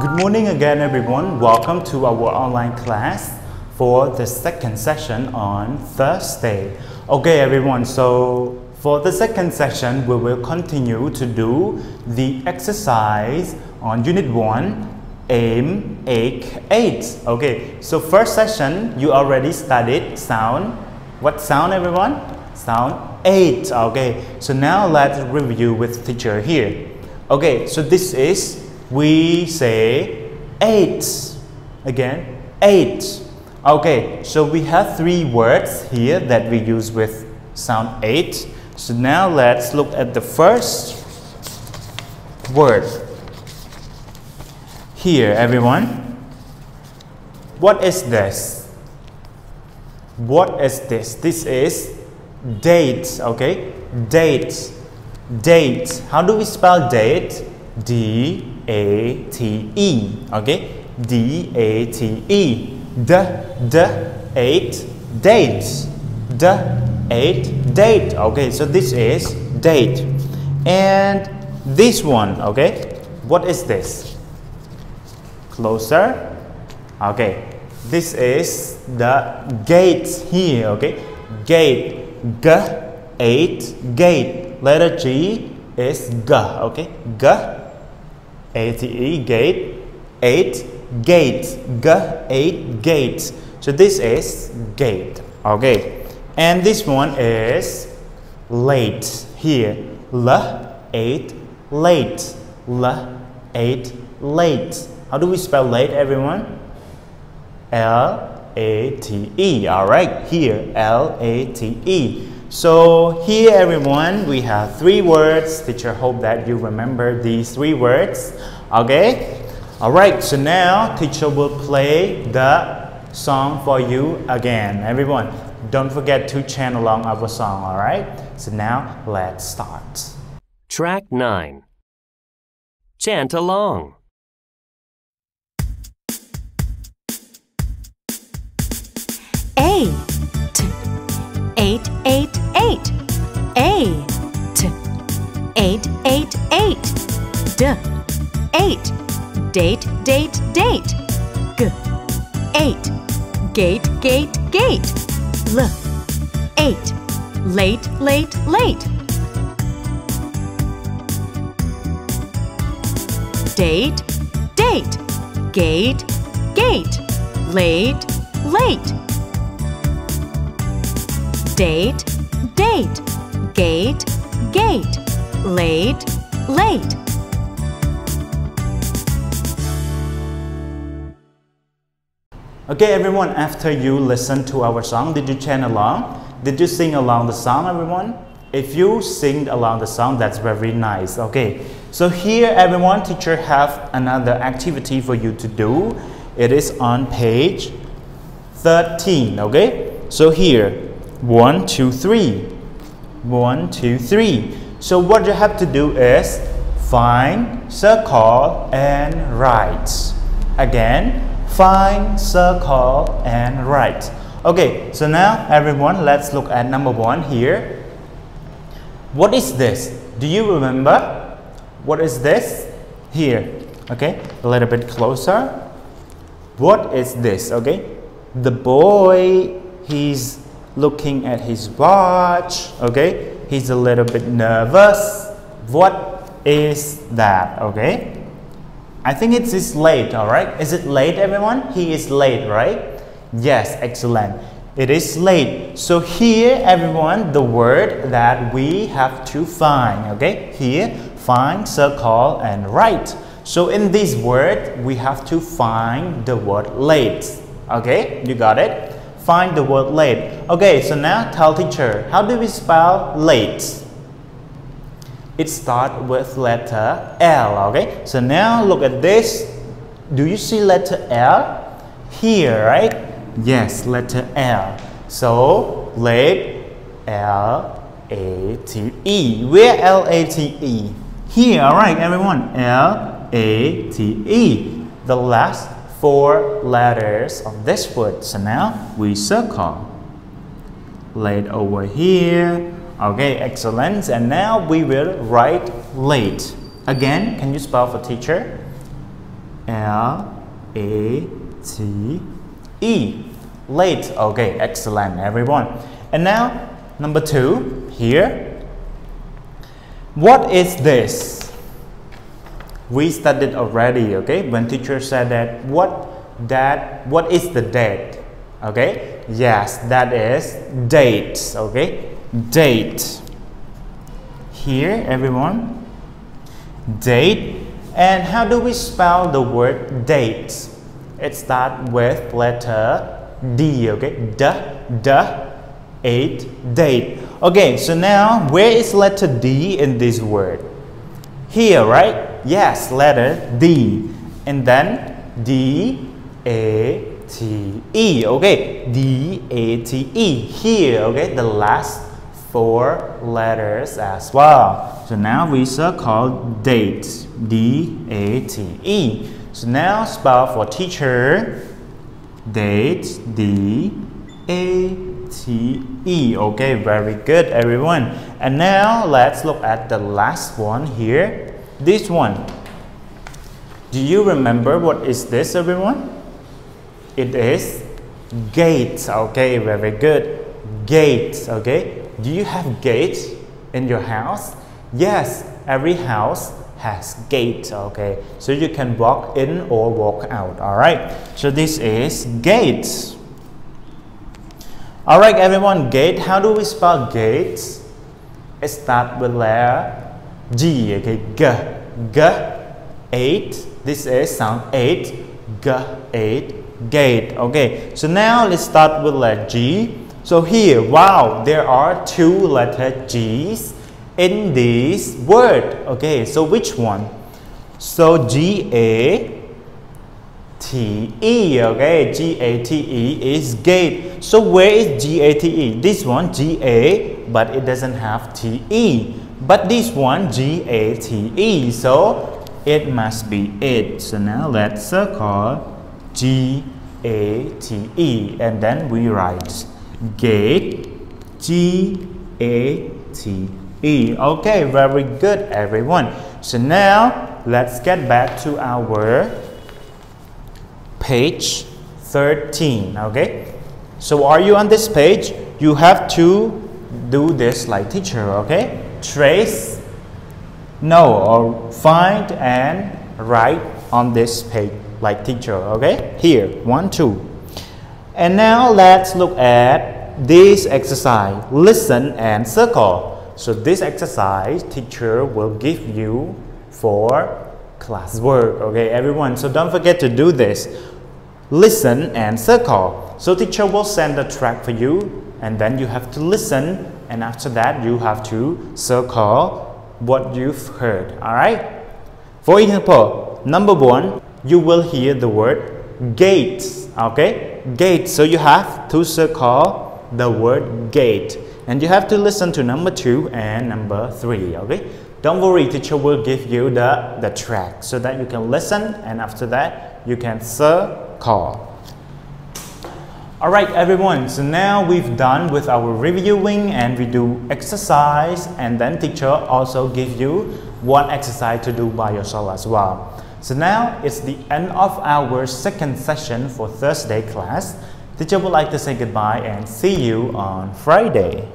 Good morning again, everyone. Welcome to our online class for the second session on Thursday. Okay, everyone, so for the second session, we will continue to do the exercise on Unit 1, Aim 8. 8. Okay, so first session, you already studied sound. What sound, everyone? Sound 8. Okay, so now let's review with teacher here. Okay, so this is we say eight. Again, eight. Okay, so we have three words here that we use with sound eight. So now let's look at the first word. Here, everyone. What is this? What is this? This is date, okay? Date. Date. How do we spell date? D A T E. Okay? D A T E. D D eight dates. D eight date. Okay, so this is date. And this one, okay? What is this? Closer. Okay. This is the gate here, okay? Gate. G eight gate. Letter G is G, okay? G ATE gate, 8 gate, G 8 gate. So this is gate, okay. And this one is late here, L 8 late, L 8 late. How do we spell late everyone? L A T E, alright, here L A T E. So here everyone, we have three words. Teacher hope that you remember these three words. Okay? Alright, so now teacher will play the song for you again. Everyone, don't forget to chant along our song, alright? So now let's start. Track 9. Chant along. Eight, eight, eight, d, eight, date, date, date, g, eight, gate, gate, gate, l, eight, late, late, late. Date, date, gate, gate, late, late. Date, date, gate, gate, late, late. Okay, everyone, after you listen to our song, did you chant along? Did you sing along the song, everyone? If you sing along the song, that's very nice. Okay, so here, everyone, teacher have another activity for you to do. It is on page 13. Okay, so here, one, two, three. One, two, three. So what you have to do is find, circle, and write. Again, find, circle, and write. Okay, so now everyone, let's look at number one here. What is this? Do you remember? What is this? Here, okay, a little bit closer. What is this? Okay, the boy, he's looking at his watch. Okay, he's a little bit nervous. What is that? Okay, I think it is late. All right, is it late, everyone? He is late, right? Yes, excellent. It is late. So here, everyone, the word that we have to find. Okay, here, find, circle, and write. So in this word, we have to find the word late. Okay, you got it? Find the word late. Okay, so now tell teacher, how do we spell late? It starts with letter L, okay? So now look at this. Do you see letter L? Here, right? Yes, letter L. So, late, L, A, T, E. Where L, A, T, E? Here, alright everyone. L, A, T, E. The last four letters of this word. So now we circle. Late over here, Okay, excellent. And now we will write late. Again, can you spell for teacher? L A T E. Late. Okay, excellent, everyone. And now, number two, here. What is this? We studied already, okay? When teacher said that, what that, what is the date? Okay, yes, that is date, okay? Date. Here, everyone, date. And how do we spell the word date? It starts with letter D, okay? D, D, eight, date. Okay, so now where is letter D in this word? Here, right? Yes, letter D. And then D, A, T, E. Okay, D, A, T, E. Here, okay, the last four letters as well. So now we circle date, D, A, T, E. So now spell for teacher, date, D, A, T, E. Okay, very good, everyone. And now let's look at the last one here. This one. Do you remember what is this, everyone? It is gate. Okay, very good. Gate. Okay. Do you have gate in your house? Yes, every house has gate. Okay, so you can walk in or walk out. All right. So this is gate. All right, everyone. Gate. How do we spell gate? It starts with letter G. Okay, G, G, eight. This is sound eight. G, eight. Gate. Okay. So now let's start with letter G. So here, wow, there are two letter G's in this word. Okay, so which one? So G A T E. Okay, G A T E is gate. So where is G A T E? This one G A, but it doesn't have T E. But this one G A T E. So it must be it. So now let's uh, circle G A T E, and then we write gate G A T E. Okay, very good, everyone. So now let's get back to our page 13. Okay, so are you on this page? You have to do this like teacher. Okay, trace, no, or find and write on this page like teacher. Okay, here one, two. And now let's look at this exercise. Listen and circle. So this exercise teacher will give you for classwork. Okay, everyone. So don't forget to do this. Listen and circle. So teacher will send a track for you and then you have to listen and after that you have to circle what you've heard. Alright? For example, number one, you will hear the word gate. Okay? Gate. So you have to circle the word gate and you have to listen to number two and number three okay don't worry teacher will give you the the track so that you can listen and after that you can circle all right everyone. So now we've done with our reviewing and we do exercise and then teacher also give you one exercise to do by yourself as well. So now it's the end of our second session for thursday class. Teacher would like to say goodbye and see you on friday